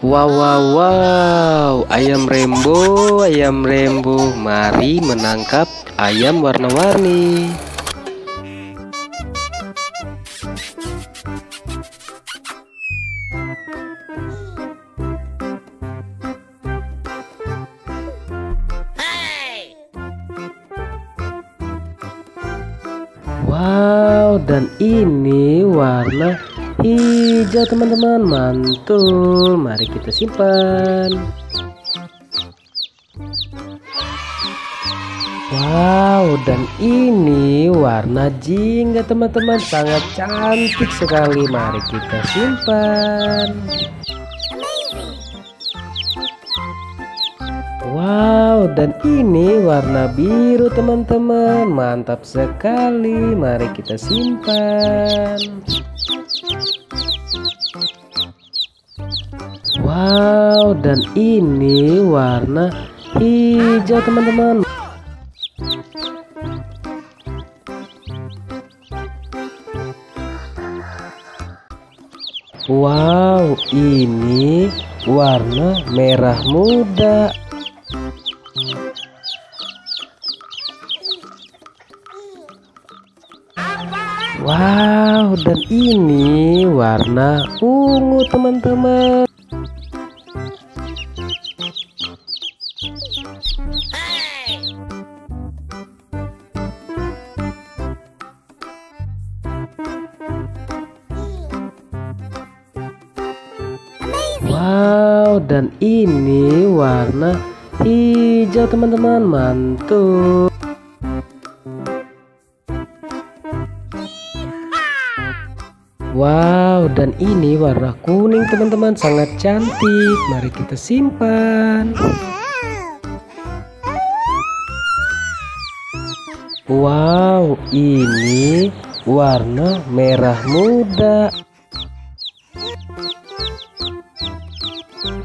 Wow, wow, wow, ayam rembo, ayam rembo, mari menangkap ayam warna-warni. Wow, dan ini warna hijau teman-teman. Mantul. Mari kita simpan. Wow dan ini warna jingga teman-teman. Sangat cantik sekali. Mari kita simpan. Wow dan ini warna biru teman-teman. Mantap sekali. Mari kita simpan Wow, dan ini warna hijau teman-teman. Wow, ini warna merah muda. Wow, dan ini warna ungu teman-teman. Wow, dan ini warna hijau teman-teman, mantul. Wow, dan ini warna kuning teman-teman, sangat cantik. Mari kita simpan. Wow, ini warna merah muda.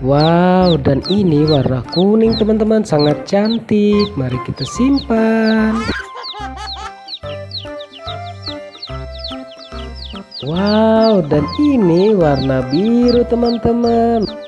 Wow, dan ini warna kuning teman-teman, sangat cantik. Mari kita simpan. Wow, dan ini warna biru teman-teman.